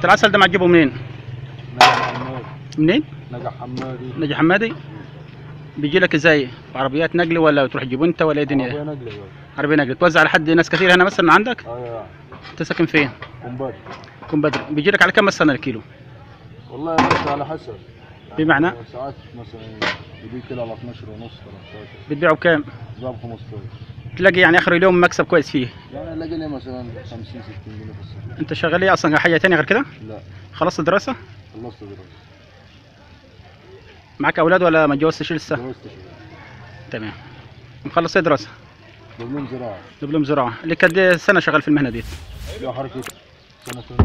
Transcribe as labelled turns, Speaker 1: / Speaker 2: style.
Speaker 1: أنت العسل ده ما تجيبه منين؟ منين؟
Speaker 2: نجح حمادي.
Speaker 1: نجي حمادي؟ بيجي لك إزاي بعربيات نقل ولا بتروح تجيبه أنت ولا إيه الدنيا؟
Speaker 2: عربية نقلة بقى
Speaker 1: عربية نقل. توزع على حد ناس كثير هنا مثلا عندك؟
Speaker 2: أيوه
Speaker 1: أنت ساكن فين؟
Speaker 2: كومبات
Speaker 1: كن بدر. بيجي لك على كم مثلا الكيلو؟
Speaker 2: والله بس على حسب.
Speaker 1: بمعنى؟
Speaker 2: ساعات مثلا يجي كده على 12 ونص 13
Speaker 1: بتبيعه بكام؟
Speaker 2: جاب 15
Speaker 1: تلاقي يعني آخر اليوم مكسب كويس فيه.
Speaker 2: يعني الاقي لي مثلا 50 60 جنيه السنة
Speaker 1: أنت شغال إيه أصلا؟ حاجة تانية غير كده؟
Speaker 2: لا.
Speaker 1: خلصت الدراسة؟
Speaker 2: خلصت دراسة
Speaker 1: معك أولاد ولا ما اتجوزتش لسه؟ تمام. مخلص إيه دراسة؟
Speaker 2: دبلوم زراعة.
Speaker 1: دبلوم زراعة. لك قد إيه سنة شغال في المهنة دي؟
Speaker 2: لا حركة سنتين.